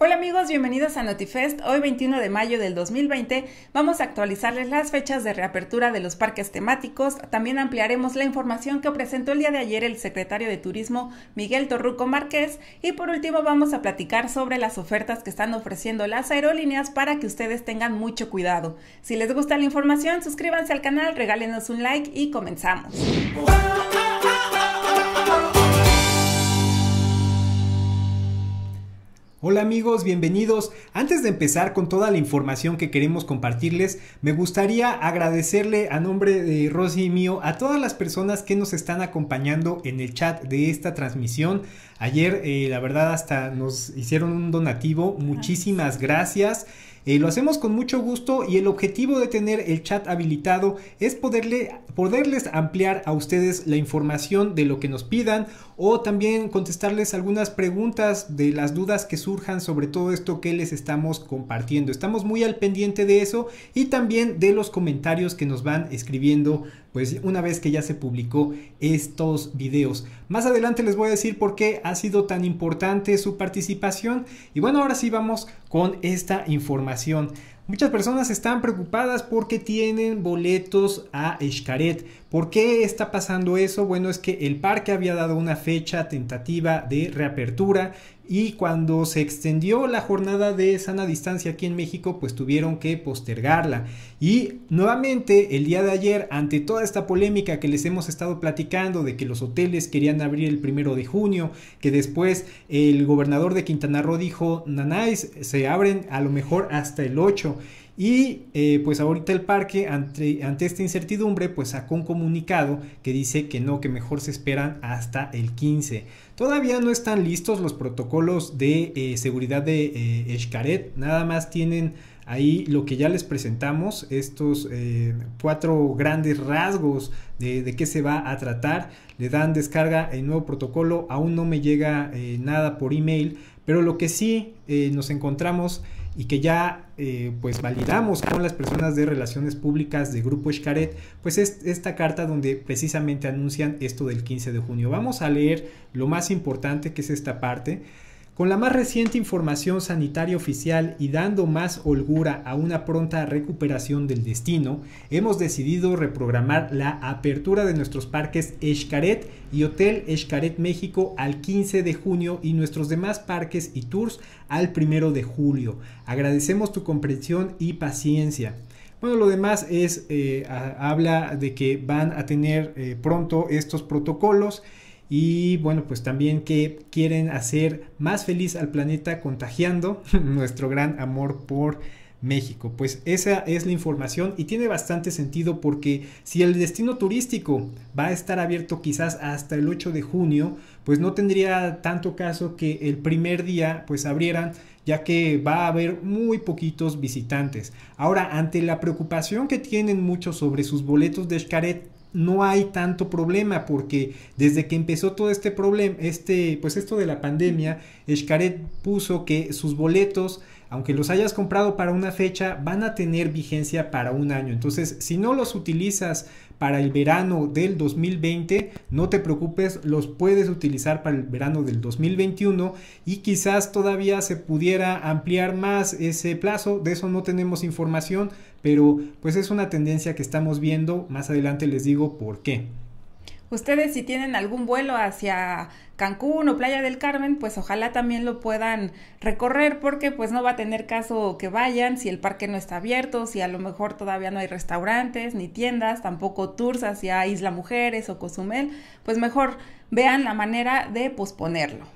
Hola amigos, bienvenidos a Notifest. Hoy 21 de mayo del 2020 vamos a actualizarles las fechas de reapertura de los parques temáticos. También ampliaremos la información que presentó el día de ayer el secretario de Turismo Miguel Torruco Márquez. Y por último vamos a platicar sobre las ofertas que están ofreciendo las aerolíneas para que ustedes tengan mucho cuidado. Si les gusta la información, suscríbanse al canal, regálenos un like y comenzamos. Hola amigos, bienvenidos. Antes de empezar con toda la información que queremos compartirles, me gustaría agradecerle a nombre de Rosy y mío a todas las personas que nos están acompañando en el chat de esta transmisión. Ayer, eh, la verdad, hasta nos hicieron un donativo. Muchísimas gracias. Eh, lo hacemos con mucho gusto y el objetivo de tener el chat habilitado es poderle, poderles ampliar a ustedes la información de lo que nos pidan o también contestarles algunas preguntas de las dudas que surjan sobre todo esto que les estamos compartiendo. Estamos muy al pendiente de eso y también de los comentarios que nos van escribiendo pues una vez que ya se publicó estos videos. Más adelante les voy a decir por qué ha sido tan importante su participación y bueno, ahora sí vamos con esta información. Muchas personas están preocupadas porque tienen boletos a Xcaret. ¿Por qué está pasando eso? Bueno, es que el parque había dado una fecha tentativa de reapertura y cuando se extendió la jornada de sana distancia aquí en México, pues tuvieron que postergarla. Y nuevamente el día de ayer, ante toda esta polémica que les hemos estado platicando de que los hoteles querían abrir el primero de junio, que después el gobernador de Quintana Roo dijo, nanáis, se abren a lo mejor hasta el 8 y eh, pues ahorita el parque ante, ante, esta incertidumbre pues sacó un comunicado que dice que no, que mejor se esperan hasta el 15. Todavía no están listos los protocolos de eh, seguridad de eh, nada más tienen ahí lo que ya les presentamos, estos eh, cuatro grandes rasgos de, de, qué se va a tratar. Le dan descarga el nuevo protocolo, aún no me llega nada por email, pero lo que sí nos encontramos y que ya eh, pues validamos con las personas de relaciones públicas de Grupo Xcaret, pues es esta carta donde precisamente anuncian esto del 15 de junio. Vamos a leer lo más importante que es esta parte. Con la más reciente información sanitaria oficial y dando más holgura a una pronta recuperación del destino, hemos decidido reprogramar la apertura de nuestros parques Xcaret y Hotel Xcaret México al 15 de junio y nuestros demás parques y tours al 1 de julio. Agradecemos tu comprensión y paciencia. Bueno, lo demás es, eh, habla de que van a tener eh, pronto estos protocolos y bueno, pues también que quieren hacer más feliz al planeta contagiando nuestro gran amor por México. Pues esa es la información y tiene bastante sentido porque si el destino turístico va a estar abierto quizás hasta el 8 de junio, pues no tendría tanto caso que el primer día pues abrieran ya que va a haber muy poquitos visitantes. Ahora, ante la preocupación que tienen muchos sobre sus boletos de Xcaret, no hay tanto problema porque desde que empezó todo este problema, este, pues esto de la pandemia, Xcaret puso que sus boletos, aunque los hayas comprado para una fecha, van a tener vigencia para un año. Entonces, si no los utilizas para el verano del 2020, no te preocupes, los puedes utilizar para el verano del 2021 y quizás todavía se pudiera ampliar más ese plazo, de eso no tenemos información, pero pues es una tendencia que estamos viendo, más adelante les digo por qué. Ustedes si tienen algún vuelo hacia Cancún o Playa del Carmen, pues ojalá también lo puedan recorrer porque pues no va a tener caso que vayan si el parque no está abierto, si a lo mejor todavía no hay restaurantes ni tiendas, tampoco tours hacia Isla Mujeres o Cozumel, pues mejor vean la manera de posponerlo.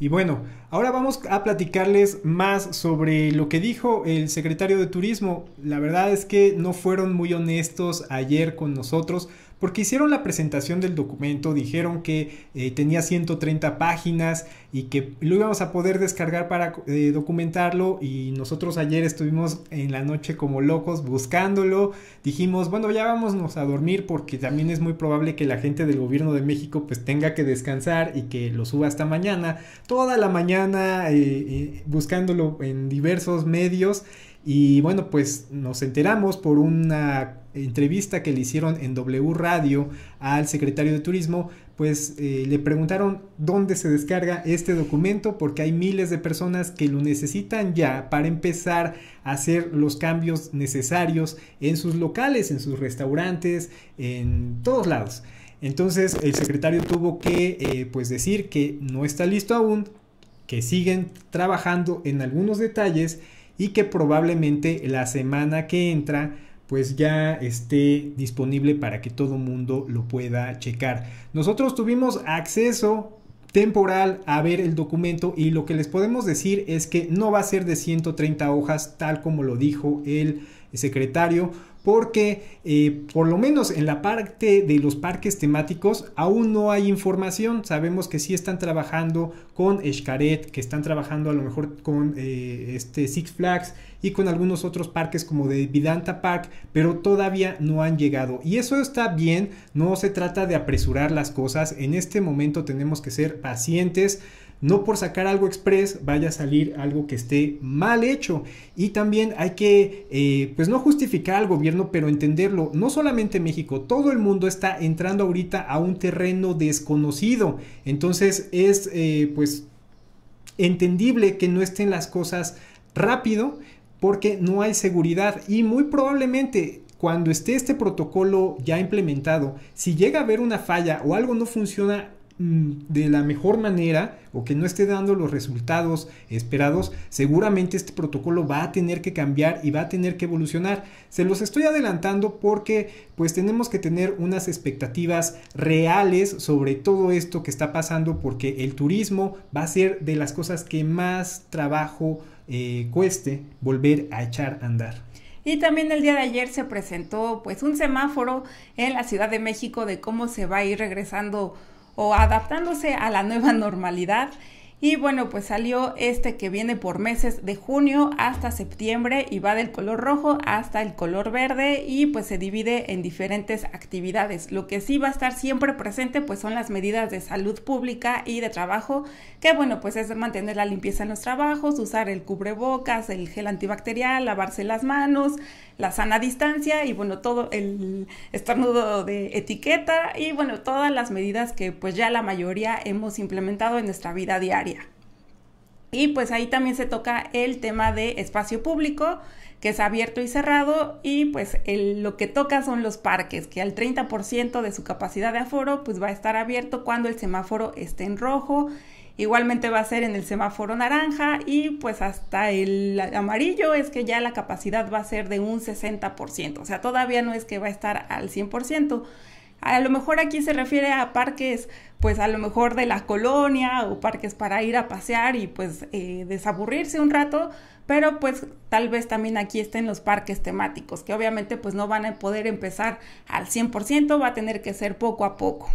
Y bueno, ahora vamos a platicarles más sobre lo que dijo el secretario de Turismo. La verdad es que no fueron muy honestos ayer con nosotros porque hicieron la presentación del documento, dijeron que eh, tenía 130 páginas y que lo íbamos a poder descargar para eh, documentarlo y nosotros ayer estuvimos en la noche como locos buscándolo, dijimos, bueno, ya vámonos a dormir porque también es muy probable que la gente del gobierno de México pues tenga que descansar y que lo suba hasta mañana, toda la mañana eh, buscándolo en diversos medios y bueno, pues nos enteramos por una entrevista que le hicieron en W Radio al secretario de Turismo, pues eh, le preguntaron dónde se descarga este documento porque hay miles de personas que lo necesitan ya para empezar a hacer los cambios necesarios en sus locales, en sus restaurantes, en todos lados. Entonces el secretario tuvo que eh, pues decir que no está listo aún, que siguen trabajando en algunos detalles y que probablemente la semana que entra pues ya esté disponible para que todo mundo lo pueda checar. Nosotros tuvimos acceso temporal a ver el documento y lo que les podemos decir es que no va a ser de 130 hojas tal como lo dijo el secretario porque eh, por lo menos en la parte de los parques temáticos aún no hay información. Sabemos que sí están trabajando con Xcaret, que están trabajando a lo mejor con eh, este Six Flags y con algunos otros parques como de Vidanta Park, pero todavía no han llegado. Y eso está bien, no se trata de apresurar las cosas. En este momento tenemos que ser pacientes no por sacar algo express vaya a salir algo que esté mal hecho. Y también hay que, eh, pues no justificar al gobierno, pero entenderlo. No solamente México, todo el mundo está entrando ahorita a un terreno desconocido. Entonces es, eh, pues, entendible que no estén las cosas rápido porque no hay seguridad y muy probablemente cuando esté este protocolo ya implementado, si llega a haber una falla o algo no funciona de la mejor manera o que no esté dando los resultados esperados, seguramente este protocolo va a tener que cambiar y va a tener que evolucionar. Se los estoy adelantando porque pues tenemos que tener unas expectativas reales sobre todo esto que está pasando porque el turismo va a ser de las cosas que más trabajo eh, cueste volver a echar a andar. Y también el día de ayer se presentó pues un semáforo en la Ciudad de México de cómo se va a ir regresando o adaptándose a la nueva normalidad y bueno, pues salió este que viene por meses de junio hasta septiembre y va del color rojo hasta el color verde y pues se divide en diferentes actividades. Lo que sí va a estar siempre presente pues son las medidas de salud pública y de trabajo, que bueno, pues es mantener la limpieza en los trabajos, usar el cubrebocas, el gel antibacterial, lavarse las manos, la sana distancia y bueno, todo el estornudo de etiqueta y bueno, todas las medidas que pues ya la mayoría hemos implementado en nuestra vida diaria. Y pues ahí también se toca el tema de espacio público, que es abierto y cerrado, y pues lo que toca son los parques, que al 30% de su capacidad de aforo pues va a estar abierto cuando el semáforo esté en rojo. Igualmente va a ser en el semáforo naranja y pues hasta el amarillo es que ya la capacidad va a ser de un 60%, o sea, todavía no es que va a estar al 100%. A lo mejor aquí se refiere a parques, pues a lo mejor de la colonia o parques para ir a pasear y pues eh, desaburrirse un rato, pero pues tal vez también aquí estén los parques temáticos, que obviamente pues no van a poder empezar al 100%, va a tener que ser poco a poco.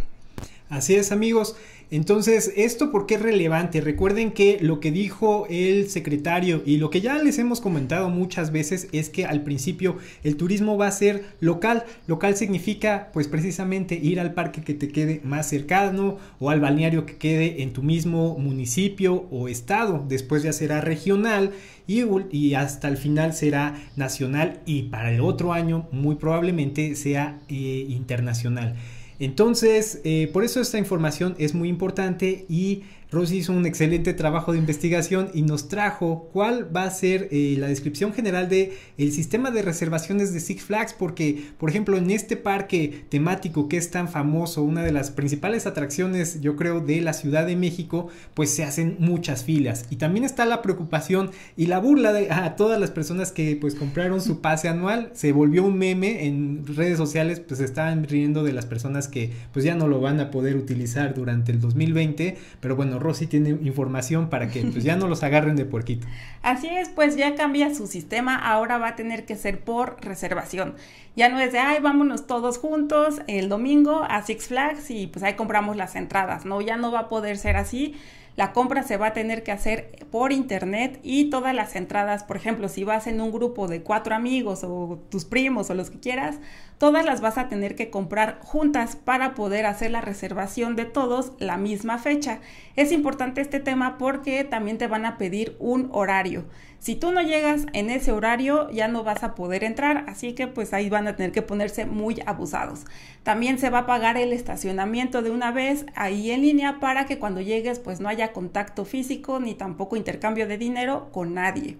Así es amigos, entonces, ¿esto por qué es relevante? Recuerden que lo que dijo el secretario y lo que ya les hemos comentado muchas veces es que al principio el turismo va a ser local. Local significa pues precisamente ir al parque que te quede más cercano o al balneario que quede en tu mismo municipio o estado. Después ya será regional y, hasta el final será nacional y para el otro año muy probablemente sea eh, internacional. Entonces, eh, por eso esta información es muy importante y Rosy hizo un excelente trabajo de investigación y nos trajo cuál va a ser eh, la descripción general de sistema de reservaciones de Six Flags porque por ejemplo en este parque temático que es tan famoso una de las principales atracciones yo creo de la Ciudad de México pues se hacen muchas filas. Y también está la preocupación y la burla de a todas las personas que pues compraron su pase anual. Se volvió un meme en redes sociales pues estaban riendo de las personas que pues ya no lo van a poder utilizar durante el 2020 pero bueno Rosy tiene información para que pues ya no los agarren de puerquito. Así es, pues ya cambia su sistema, ahora va a tener que ser por reservación. Ya no es de, ay, vámonos todos juntos el domingo a Six Flags y pues ahí compramos las entradas, ¿no? Ya no va a poder ser así. La compra se va a tener que hacer por internet y todas las entradas, por ejemplo, si vas en un grupo de cuatro amigos o tus primos o los que quieras, todas las vas a tener que comprar juntas para poder hacer la reservación de todos la misma fecha. Es importante este tema porque también te van a pedir un horario. Si tú no llegas en ese horario, ya no vas a poder entrar, así que pues ahí van a tener que ponerse muy abusados. También se va a pagar el estacionamiento de una vez ahí en línea para que cuando llegues pues no haya contacto físico ni tampoco intercambio de dinero con nadie.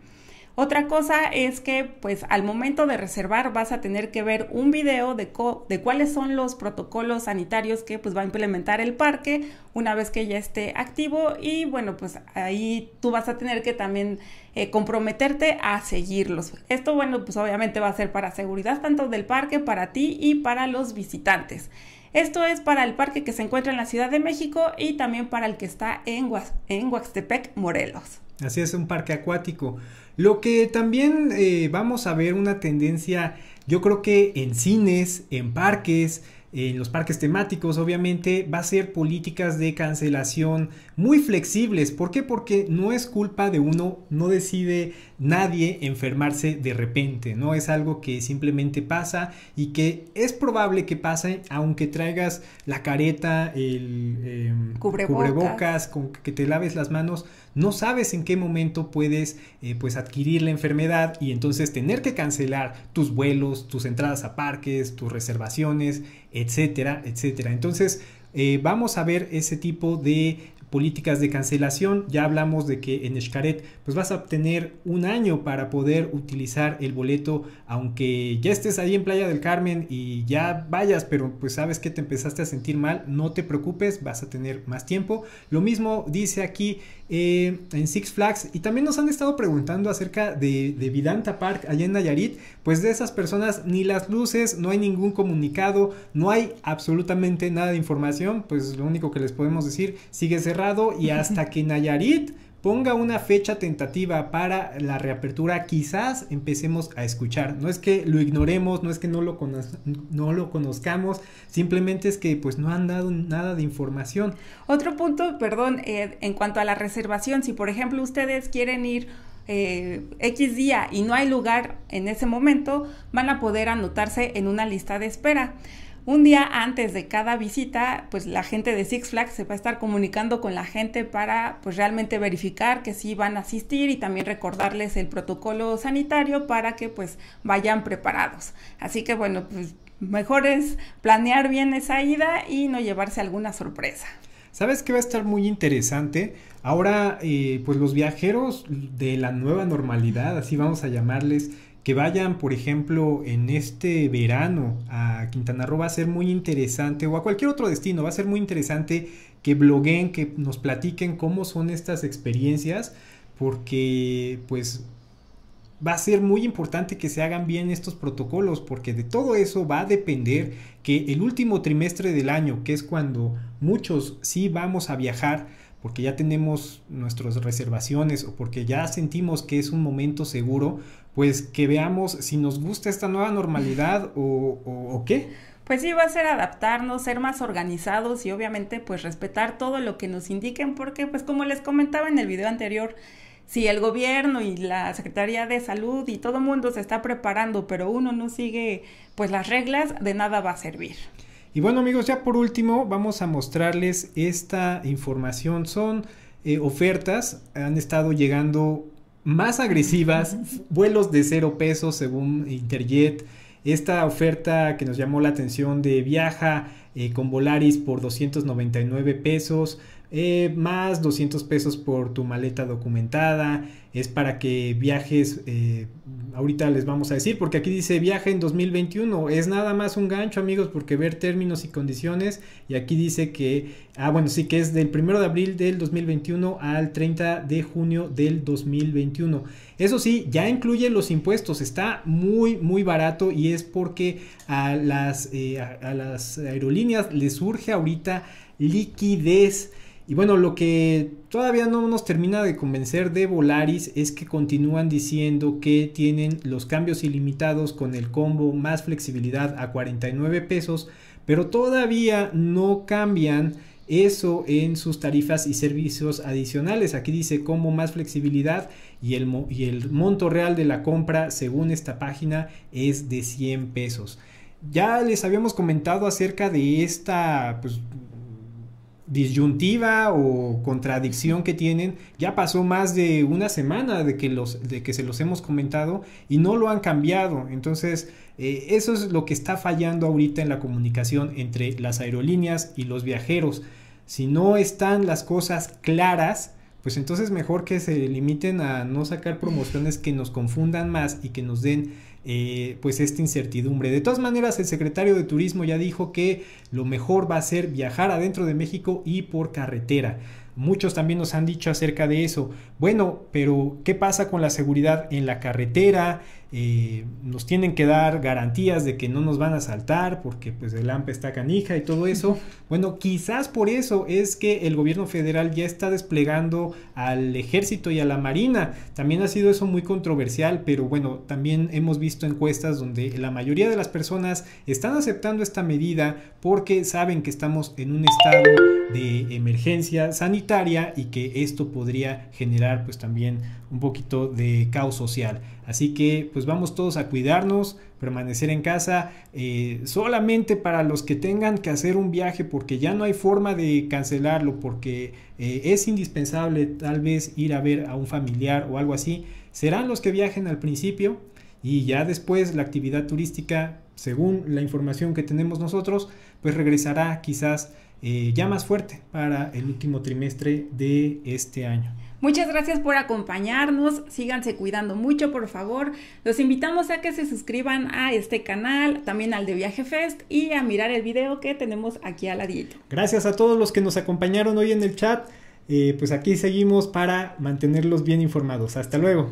Otra cosa es que pues al momento de reservar vas a tener que ver un video de, de cuáles son los protocolos sanitarios que pues va a implementar el parque una vez que ya esté activo y bueno pues ahí tú vas a tener que también eh, comprometerte a seguirlos. Esto bueno pues obviamente va a ser para seguridad tanto del parque, para ti y para los visitantes. Esto es para el parque que se encuentra en la Ciudad de México y también para el que está en, en Huaxtepec, Morelos. Así es, un parque acuático. Lo que también eh, vamos a ver una tendencia, yo creo que en cines, en parques, en los parques temáticos, obviamente, va a ser políticas de cancelación muy flexibles. ¿Por qué? Porque no es culpa de uno, no decide nadie enfermarse de repente, ¿no? Es algo que simplemente pasa y que es probable que pase aunque traigas la careta, el em, cubrebocas. con que te laves las manos, no sabes en qué momento puedes eh, pues adquirir la enfermedad y entonces tener que cancelar tus vuelos, tus entradas a parques, tus reservaciones, etcétera, etcétera. Entonces, eh, vamos a ver ese tipo de políticas de cancelación. Ya hablamos de que en Xcaret pues vas a obtener un año para poder utilizar el boleto, aunque ya estés ahí en Playa del Carmen y ya vayas, pero pues sabes que te empezaste a sentir mal, no te preocupes, vas a tener más tiempo. Lo mismo dice aquí eh, en Six Flags y también nos han estado preguntando acerca de, de Vidanta Park allá en Nayarit, pues de esas personas ni las luces, no hay ningún comunicado, no hay absolutamente nada de información, pues lo único que les podemos decir, sigue cerrado y hasta que Nayarit ponga una fecha tentativa para la reapertura, quizás empecemos a escuchar. No es que lo ignoremos, no es que no lo, no lo conozcamos, simplemente es que pues no han dado nada de información. Otro punto, perdón, eh, en cuanto a la reservación, si por ejemplo ustedes quieren ir eh, X día y no hay lugar en ese momento, van a poder anotarse en una lista de espera. Un día antes de cada visita, pues la gente de Six Flags se va a estar comunicando con la gente para pues realmente verificar que sí van a asistir y también recordarles el protocolo sanitario para que pues vayan preparados. Así que bueno, pues mejor es planear bien esa ida y no llevarse alguna sorpresa. ¿Sabes qué va a estar muy interesante? Ahora, eh, pues los viajeros de la nueva normalidad, así vamos a llamarles, que vayan, por ejemplo, en este verano a Quintana Roo va a ser muy interesante, o a cualquier otro destino, va a ser muy interesante que bloguen, que nos platiquen cómo son estas experiencias, porque pues va a ser muy importante que se hagan bien estos protocolos, porque de todo eso va a depender que el último trimestre del año, que es cuando muchos sí vamos a viajar, porque ya tenemos nuestras reservaciones o porque ya sentimos que es un momento seguro, pues que veamos si nos gusta esta nueva normalidad o, qué. Pues sí, va a ser adaptarnos, ser más organizados y obviamente pues respetar todo lo que nos indiquen porque pues como les comentaba en el video anterior, si el gobierno y la Secretaría de Salud y todo el mundo se está preparando pero uno no sigue pues las reglas, de nada va a servir. Y bueno amigos, ya por último vamos a mostrarles esta información. Son eh, ofertas, han estado llegando más agresivas, vuelos de cero pesos según Interjet. Esta oferta que nos llamó la atención de viaja eh, con Volaris por 299 pesos, eh, más 200 pesos por tu maleta documentada, es para que viajes, eh, ahorita les vamos a decir, porque aquí dice viaje en 2021, es nada más un gancho amigos, porque ver términos y condiciones, y aquí dice que, ah bueno, sí que es del 1 de abril del 2021 al 30 de junio del 2021. Eso sí, ya incluye los impuestos, está muy, muy barato y es porque a las, eh, a las aerolíneas les surge ahorita liquidez. Y bueno, lo que todavía no nos termina de convencer de Volaris es que continúan diciendo que tienen los cambios ilimitados con el combo más flexibilidad a 49 pesos, pero todavía no cambian eso en sus tarifas y servicios adicionales. Aquí dice cómo más flexibilidad y el, y el monto real de la compra según esta página es de 100 pesos. Ya les habíamos comentado acerca de esta pues, disyuntiva o contradicción que tienen. Ya pasó más de una semana de que, los, de que se los hemos comentado y no lo han cambiado. Entonces, eh, eso es lo que está fallando ahorita en la comunicación entre las aerolíneas y los viajeros. Si no están las cosas claras, pues entonces mejor que se limiten a no sacar promociones que nos confundan más y que nos den eh, pues esta incertidumbre. De todas maneras, el secretario de Turismo ya dijo que lo mejor va a ser viajar adentro de México y por carretera. Muchos también nos han dicho acerca de eso. Bueno, pero ¿qué pasa con la seguridad en la carretera? Eh, nos tienen que dar garantías de que no nos van a saltar porque pues el AMP está canija y todo eso. Bueno, quizás por eso es que el gobierno federal ya está desplegando al ejército y a la marina. También ha sido eso muy controversial, pero bueno, también hemos visto encuestas donde la mayoría de las personas están aceptando esta medida porque saben que estamos en un estado de emergencia sanitaria y que esto podría generar pues también un poquito de caos social. Así que pues vamos todos a cuidarnos, permanecer en casa, eh, solamente para los que tengan que hacer un viaje porque ya no hay forma de cancelarlo, porque eh, es indispensable tal vez ir a ver a un familiar o algo así, serán los que viajen al principio y ya después la actividad turística, según la información que tenemos nosotros, pues regresará quizás eh, ya más fuerte para el último trimestre de este año. Muchas gracias por acompañarnos, síganse cuidando mucho por favor, los invitamos a que se suscriban a este canal, también al de Viaje Fest y a mirar el video que tenemos aquí a la dieta. Gracias a todos los que nos acompañaron hoy en el chat, eh, pues aquí seguimos para mantenerlos bien informados, hasta luego.